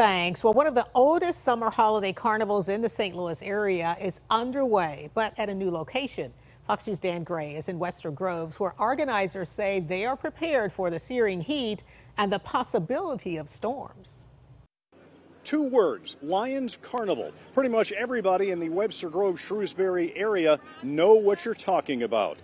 Thanks. Well, one of the oldest summer holiday carnivals in the St. Louis area is underway, but at a new location. Fox News' Dan Gray is in Webster Groves, where organizers say they are prepared for the searing heat and the possibility of storms. Two words, Lions Carnival. Pretty much everybody in the Webster Grove Shrewsbury area know what you're talking about.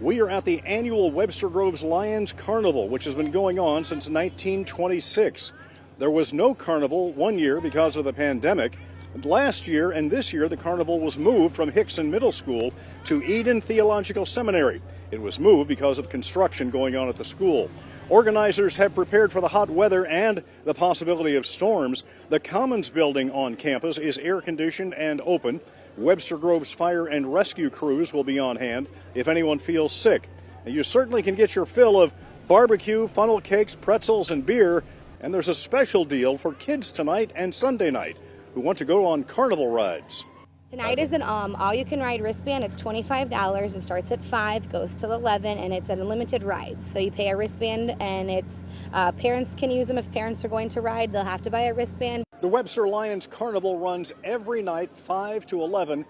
We are at the annual Webster Groves Lions Carnival, which has been going on since 1926. There was no carnival one year because of the pandemic. Last year and this year, the carnival was moved from Hixson Middle School to Eden Theological Seminary. It was moved because of construction going on at the school. Organizers have prepared for the hot weather and the possibility of storms. The Commons building on campus is air conditioned and open. Webster Grove's fire and rescue crews will be on hand if anyone feels sick. And You certainly can get your fill of barbecue, funnel cakes, pretzels, and beer and there's a special deal for kids tonight and Sunday night who want to go on carnival rides. Tonight is an um, all-you-can-ride wristband. It's $25 and starts at 5, goes till 11, and it's an unlimited ride. So you pay a wristband, and it's uh, parents can use them if parents are going to ride. They'll have to buy a wristband. The Webster Lions Carnival runs every night 5 to 11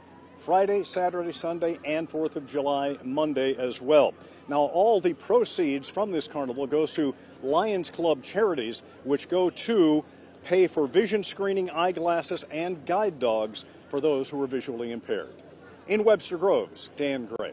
Friday, Saturday, Sunday, and 4th of July, Monday as well. Now, all the proceeds from this carnival goes to Lions Club charities, which go to pay for vision screening, eyeglasses, and guide dogs for those who are visually impaired. In Webster Groves, Dan Gray.